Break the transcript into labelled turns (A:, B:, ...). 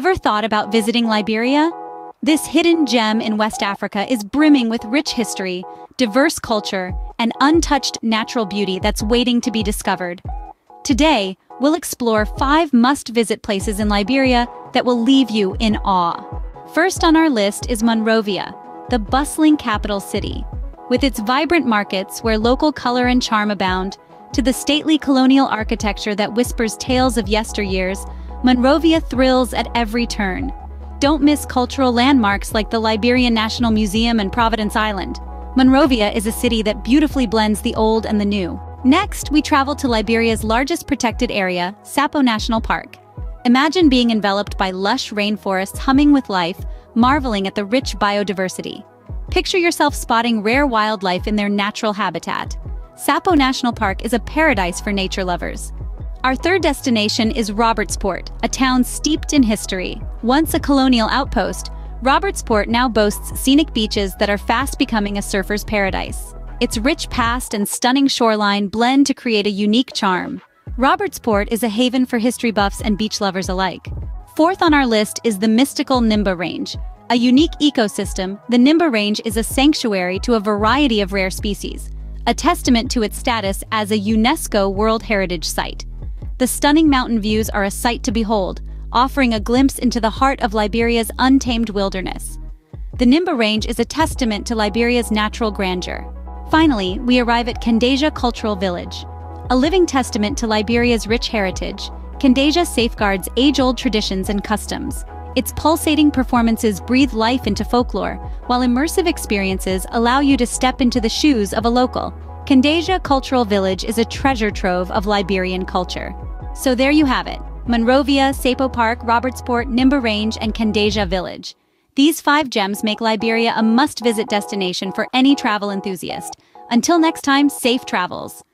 A: Ever thought about visiting Liberia? This hidden gem in West Africa is brimming with rich history, diverse culture, and untouched natural beauty that's waiting to be discovered. Today, we'll explore five must-visit places in Liberia that will leave you in awe. First on our list is Monrovia, the bustling capital city. With its vibrant markets where local color and charm abound, to the stately colonial architecture that whispers tales of yesteryears, Monrovia thrills at every turn. Don't miss cultural landmarks like the Liberian National Museum and Providence Island. Monrovia is a city that beautifully blends the old and the new. Next, we travel to Liberia's largest protected area, Sapo National Park. Imagine being enveloped by lush rainforests humming with life, marveling at the rich biodiversity. Picture yourself spotting rare wildlife in their natural habitat. Sapo National Park is a paradise for nature lovers. Our third destination is Robertsport, a town steeped in history. Once a colonial outpost, Robertsport now boasts scenic beaches that are fast becoming a surfer's paradise. Its rich past and stunning shoreline blend to create a unique charm. Robertsport is a haven for history buffs and beach lovers alike. Fourth on our list is the mystical Nimba Range. A unique ecosystem, the Nimba Range is a sanctuary to a variety of rare species, a testament to its status as a UNESCO World Heritage Site. The stunning mountain views are a sight to behold, offering a glimpse into the heart of Liberia's untamed wilderness. The Nimba Range is a testament to Liberia's natural grandeur. Finally, we arrive at Kendeja Cultural Village. A living testament to Liberia's rich heritage, Kendeja safeguards age-old traditions and customs. Its pulsating performances breathe life into folklore, while immersive experiences allow you to step into the shoes of a local. Kendeja Cultural Village is a treasure trove of Liberian culture. So there you have it, Monrovia, Sapo Park, Robertsport, Nimba Range, and Kendeja Village. These five gems make Liberia a must-visit destination for any travel enthusiast. Until next time, safe travels.